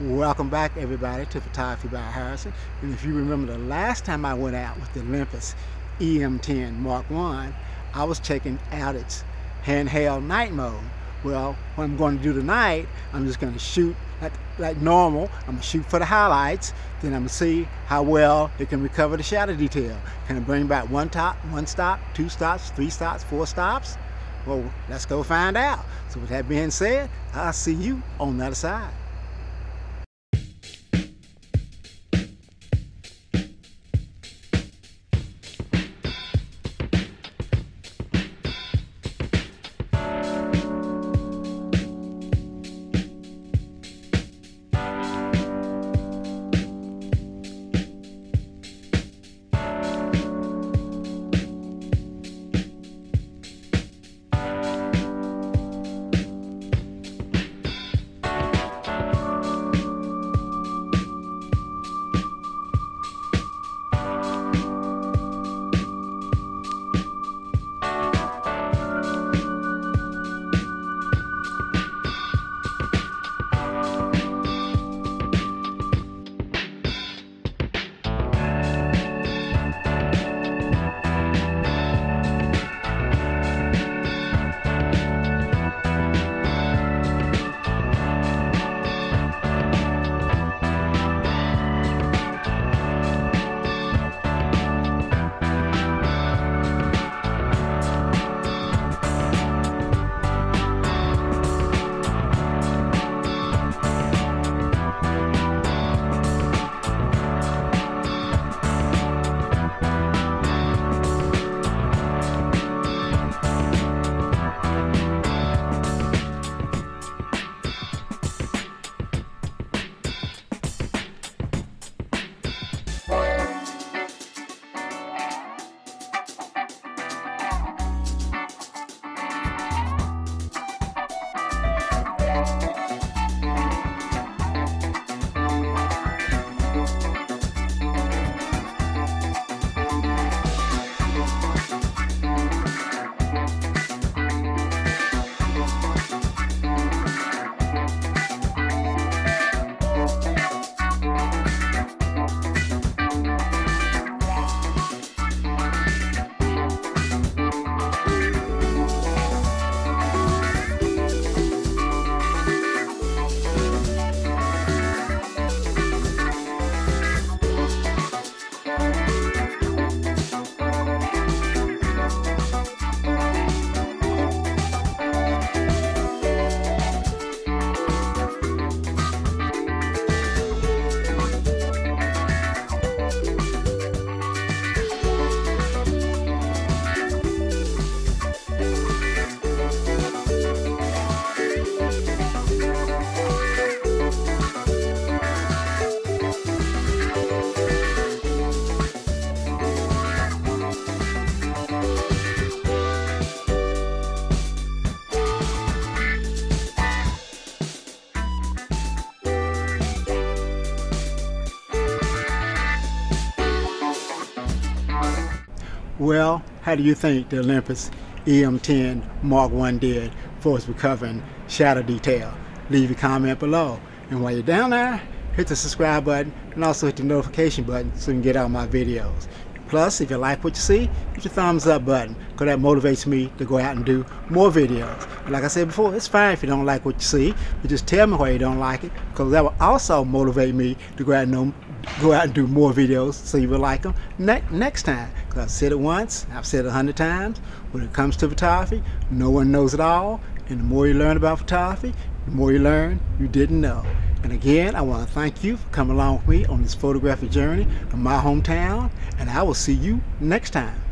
Welcome back everybody to Photography by Harrison. And if you remember the last time I went out with the Olympus EM10 Mark I, I was checking out its handheld night mode. Well, what I'm going to do tonight, I'm just going to shoot like, like normal. I'm going to shoot for the highlights. Then I'm going to see how well it can recover the shadow detail. Can it bring back one top, one stop, two stops, three stops, four stops? Well, let's go find out. So with that being said, I'll see you on the other side. Well, how do you think the Olympus EM10 Mark 1 did for its recovering shadow detail? Leave your comment below. And while you're down there, hit the subscribe button and also hit the notification button so you can get all my videos. Plus, if you like what you see, hit the thumbs up button because that motivates me to go out and do more videos. Like I said before, it's fine if you don't like what you see, but just tell me why you don't like it because that will also motivate me to go out and go out and do more videos so you will like them ne next time. Because I've said it once, I've said it a hundred times. When it comes to photography, no one knows it all. And the more you learn about photography, the more you learn you didn't know. And again, I want to thank you for coming along with me on this photographic journey from my hometown. And I will see you next time.